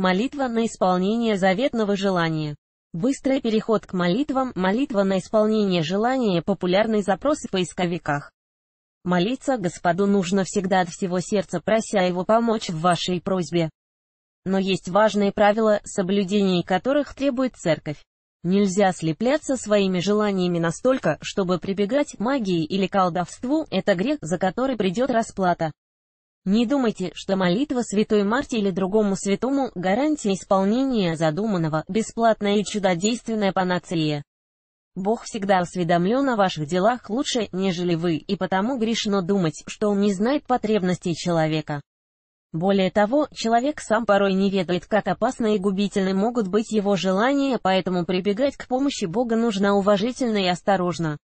Молитва на исполнение заветного желания. Быстрый переход к молитвам, молитва на исполнение желания – популярный запрос в поисковиках. Молиться Господу нужно всегда от всего сердца, прося Его помочь в вашей просьбе. Но есть важные правила, соблюдение которых требует церковь. Нельзя слепляться своими желаниями настолько, чтобы прибегать к магии или колдовству, это грех, за который придет расплата. Не думайте, что молитва святой Марте или другому святому – гарантия исполнения задуманного, бесплатная и чудодейственная панацея. Бог всегда осведомлен о ваших делах лучше, нежели вы, и потому грешно думать, что Он не знает потребностей человека. Более того, человек сам порой не ведает, как опасны и губительны могут быть его желания, поэтому прибегать к помощи Бога нужно уважительно и осторожно.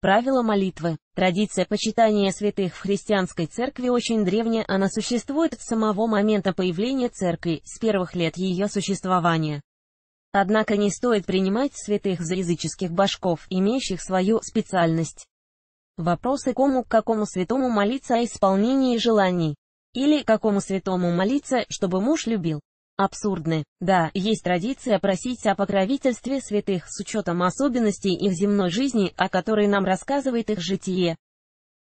Правила молитвы. Традиция почитания святых в христианской церкви очень древняя, она существует с самого момента появления церкви, с первых лет ее существования. Однако не стоит принимать святых за языческих башков, имеющих свою специальность. Вопросы кому к какому святому молиться о исполнении желаний. Или какому святому молиться, чтобы муж любил? Абсурдны. Да, есть традиция просить о покровительстве святых с учетом особенностей их земной жизни, о которой нам рассказывает их житие.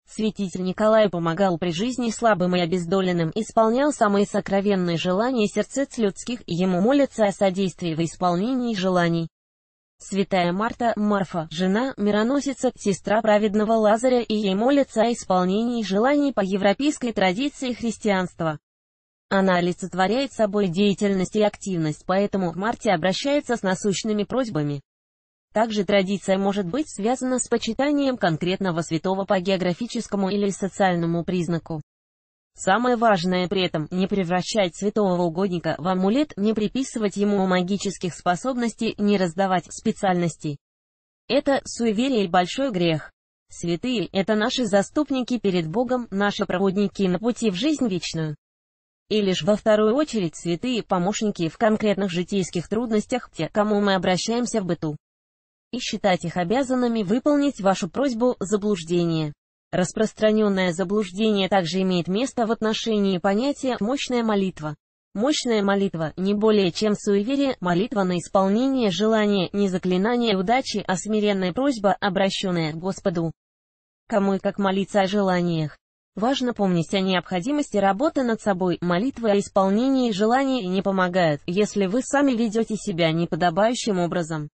Святитель Николай помогал при жизни слабым и обездоленным, исполнял самые сокровенные желания сердец людских, ему молятся о содействии в исполнении желаний. Святая Марта, Марфа, жена, мироносица, сестра праведного Лазаря и ей молятся о исполнении желаний по европейской традиции христианства. Она олицетворяет собой деятельность и активность, поэтому к Марте обращается с насущными просьбами. Также традиция может быть связана с почитанием конкретного святого по географическому или социальному признаку. Самое важное при этом – не превращать святого угодника в амулет, не приписывать ему магических способностей, не раздавать специальностей. Это суеверие и большой грех. Святые – это наши заступники перед Богом, наши проводники на пути в жизнь вечную. И лишь во вторую очередь святые помощники в конкретных житейских трудностях, те, кому мы обращаемся в быту. И считать их обязанными выполнить вашу просьбу заблуждение. Распространенное заблуждение также имеет место в отношении понятия «мощная молитва». Мощная молитва – не более чем суеверие, молитва на исполнение желания, не заклинание удачи, а смиренная просьба, обращенная к Господу. Кому и как молиться о желаниях. Важно помнить о необходимости работы над собой, молитвы о исполнении желаний не помогают, если вы сами ведете себя неподобающим образом.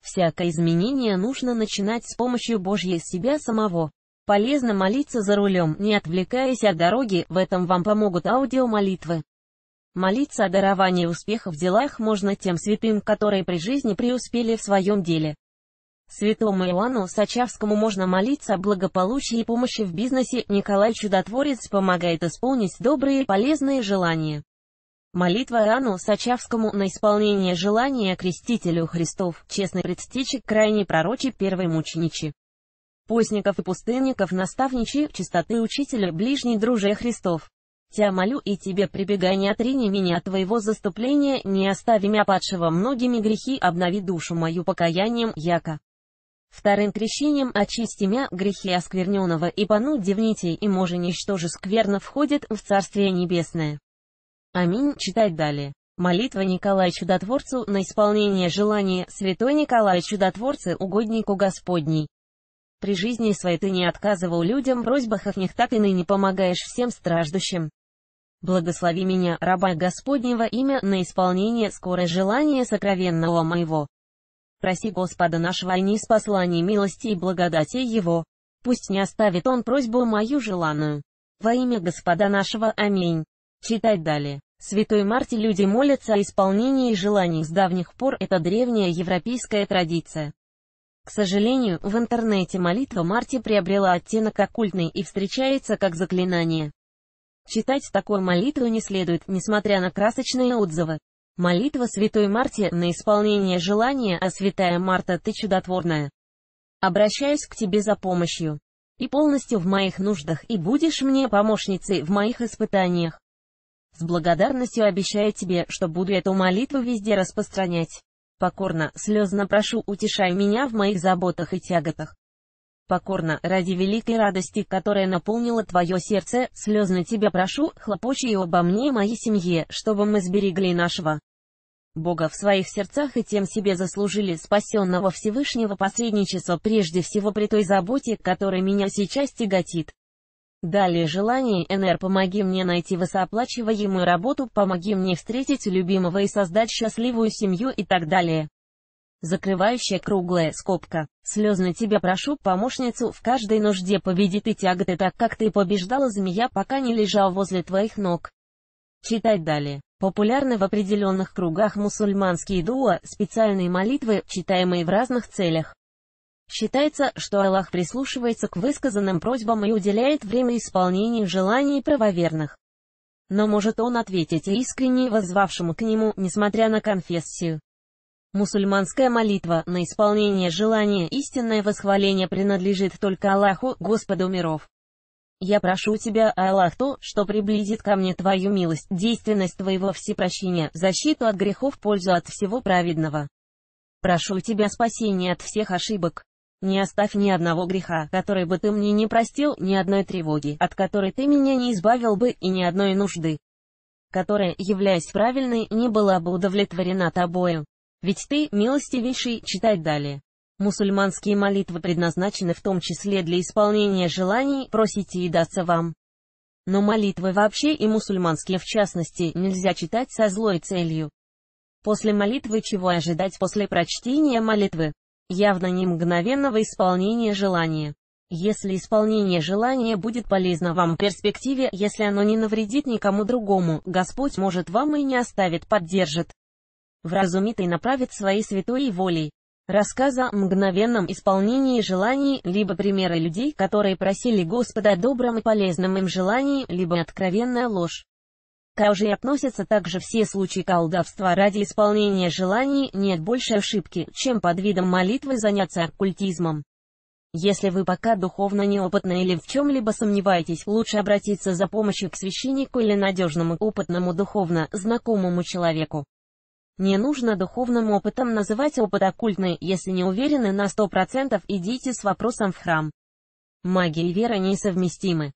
Всякое изменение нужно начинать с помощью Божьей себя самого. Полезно молиться за рулем, не отвлекаясь от дороги, в этом вам помогут аудиомолитвы. Молиться о даровании успеха в делах можно тем святым, которые при жизни преуспели в своем деле. Святому Иоанну Сачавскому можно молиться о благополучии и помощи в бизнесе, Николай Чудотворец помогает исполнить добрые и полезные желания. Молитва Иоанну Сачавскому на исполнение желания крестителю Христов, честный предстечи, крайне пророчи первой мученичи постников и пустынников наставничи, чистоты учителя, ближний друже Христов. Тя молю и тебе прибегай не отрини меня твоего заступления, не остави меня падшего многими грехи, обнови душу мою покаянием, яко. Вторым крещением очисти мя грехи оскверненного и понуть девнитей, и може ничтоже скверно входит в Царствие Небесное. Аминь. Читать далее. Молитва Николая Чудотворцу на исполнение желания Святой Николай Чудотворцы угоднику Господней. При жизни своей ты не отказывал людям в просьбах от них, так и ныне помогаешь всем страждущим. Благослови меня, раба Господнего имя, на исполнение скорое желание сокровенного моего. Проси Господа нашего и не с посланий милости и благодати Его. Пусть не оставит Он просьбу мою желанную. Во имя Господа нашего, аминь. Читать далее. Святой Марте люди молятся о исполнении желаний с давних пор, это древняя европейская традиция. К сожалению, в интернете молитва Марти приобрела оттенок оккультный и встречается как заклинание. Читать такую молитву не следует, несмотря на красочные отзывы. Молитва Святой Марте на исполнение желания, а Святая Марта ты чудотворная. Обращаюсь к тебе за помощью. И полностью в моих нуждах, и будешь мне помощницей в моих испытаниях. С благодарностью обещаю тебе, что буду эту молитву везде распространять. Покорно, слезно прошу, утешай меня в моих заботах и тяготах. Покорно, ради великой радости, которая наполнила твое сердце, слезно тебя прошу, хлопочи обо мне и моей семье, чтобы мы сберегли нашего Бога в своих сердцах и тем себе заслужили спасенного Всевышнего посредничества прежде всего при той заботе, которая меня сейчас тяготит. Далее желание НР «Помоги мне найти высооплачиваемую работу, помоги мне встретить любимого и создать счастливую семью» и так далее закрывающая круглая скобка. Слезно тебя прошу, помощницу, в каждой нужде победит и тяготы так, как ты побеждала змея, пока не лежал возле твоих ног. Читать далее. Популярны в определенных кругах мусульманские дуа, специальные молитвы, читаемые в разных целях. Считается, что Аллах прислушивается к высказанным просьбам и уделяет время исполнению желаний правоверных. Но может он ответить искренне воззвавшему к нему, несмотря на конфессию. Мусульманская молитва на исполнение желания истинное восхваление принадлежит только Аллаху, Господу миров. Я прошу тебя, Аллах, то, что приблизит ко мне твою милость, действенность твоего всепрощения, защиту от грехов, пользу от всего праведного. Прошу тебя спасения от всех ошибок. Не оставь ни одного греха, который бы ты мне не простил, ни одной тревоги, от которой ты меня не избавил бы, и ни одной нужды, которая, являясь правильной, не была бы удовлетворена тобою. Ведь ты, милостивейший, читать далее. Мусульманские молитвы предназначены в том числе для исполнения желаний, просите и дастся вам. Но молитвы вообще и мусульманские в частности нельзя читать со злой целью. После молитвы чего ожидать после прочтения молитвы? Явно не мгновенного исполнения желания. Если исполнение желания будет полезно вам в перспективе, если оно не навредит никому другому, Господь может вам и не оставит, поддержит вразумит и направит своей святой волей. Рассказа о мгновенном исполнении желаний, либо примеры людей, которые просили Господа о добром и полезном им желании, либо откровенная ложь. К лжи относятся также все случаи колдовства ради исполнения желаний, нет большей ошибки, чем под видом молитвы заняться оккультизмом. Если вы пока духовно неопытны или в чем-либо сомневаетесь, лучше обратиться за помощью к священнику или надежному, опытному духовно, знакомому человеку. Не нужно духовным опытом называть опыт оккультный, если не уверены на 100% идите с вопросом в храм. Магия и вера несовместимы.